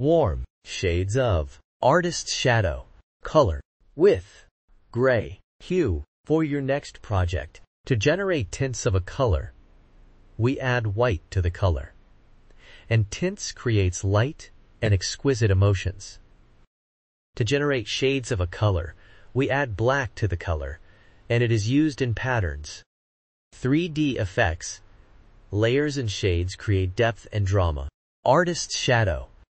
Warm shades of artist's shadow, color, with gray hue for your next project. To generate tints of a color, we add white to the color. And tints creates light and exquisite emotions. To generate shades of a color, we add black to the color, and it is used in patterns. 3D effects, layers and shades create depth and drama. Artist's shadow